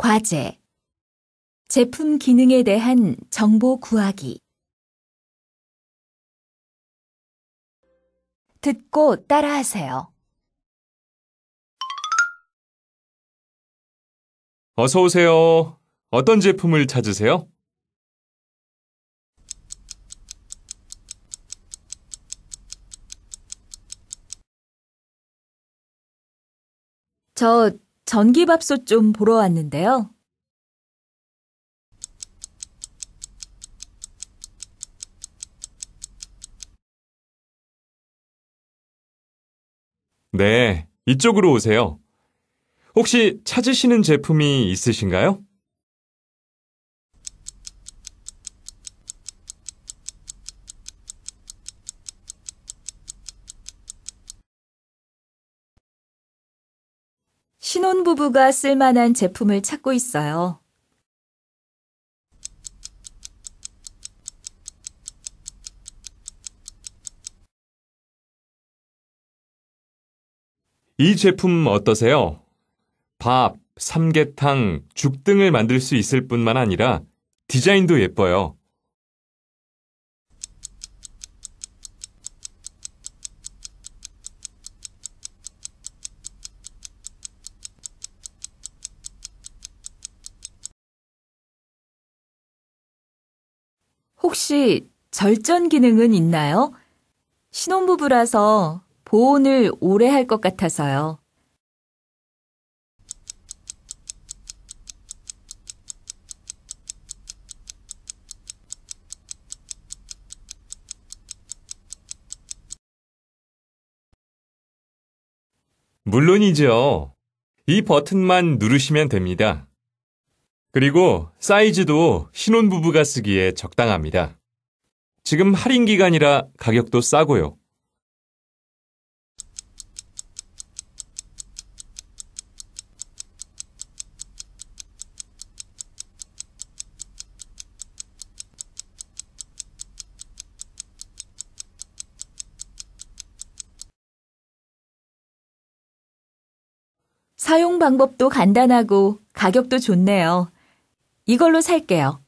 과제. 제품 기능에 대한 정보 구하기. 듣고 따라하세요. 어서 오세요. 어떤 제품을 찾으세요? 저 전기밥솥 좀 보러 왔는데요. 네, 이쪽으로 오세요. 혹시 찾으시는 제품이 있으신가요? 신혼부부가 쓸만한 제품을 찾고 있어요. 이 제품 어떠세요? 밥, 삼계탕, 죽 등을 만들 수 있을 뿐만 아니라 디자인도 예뻐요. 혹시 절전 기능은 있나요? 신혼부부라서 보온을 오래 할 것 같아서요. 물론이죠. 이 버튼만 누르시면 됩니다. 그리고 사이즈도 신혼부부가 쓰기에 적당합니다. 지금 할인 기간이라 가격도 싸고요. 사용 방법도 간단하고 가격도 좋네요. 이걸로 살게요.